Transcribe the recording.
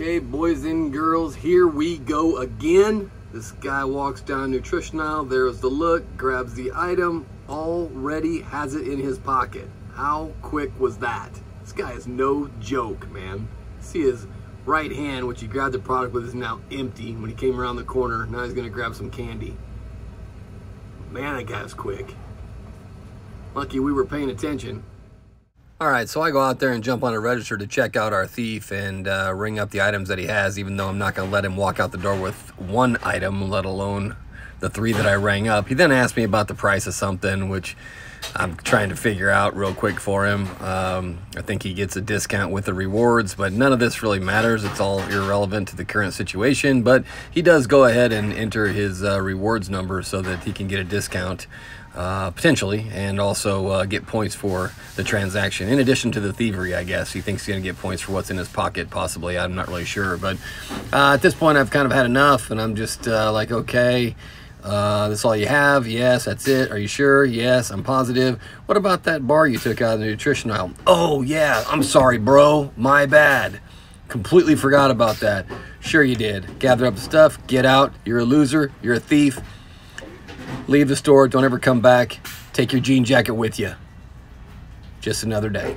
Okay, boys and girls, here we go again. This guy walks down nutrition aisle. There's the look, grabs the item, already has it in his pocket. How quick was that? This guy is no joke, man. See his right hand, which he grabbed the product with, is now empty. When he came around the corner, now he's gonna grab some candy. Man, that guy's quick. Lucky we were paying attention. All right, so I go out there and jump on a register to check out our thief and uh, ring up the items that he has, even though I'm not going to let him walk out the door with one item, let alone the three that I rang up. He then asked me about the price of something, which I'm trying to figure out real quick for him. Um, I think he gets a discount with the rewards, but none of this really matters. It's all irrelevant to the current situation. But he does go ahead and enter his uh, rewards number so that he can get a discount uh, potentially, and also uh, get points for the transaction. In addition to the thievery, I guess he thinks he's going to get points for what's in his pocket. Possibly, I'm not really sure. But uh, at this point, I've kind of had enough, and I'm just uh, like, okay. Uh, that's all you have? Yes, that's it. Are you sure? Yes, I'm positive. What about that bar you took out of the nutrition aisle? Oh, yeah, I'm sorry, bro. My bad. Completely forgot about that. Sure, you did. Gather up the stuff, get out. You're a loser. You're a thief. Leave the store. Don't ever come back. Take your jean jacket with you. Just another day.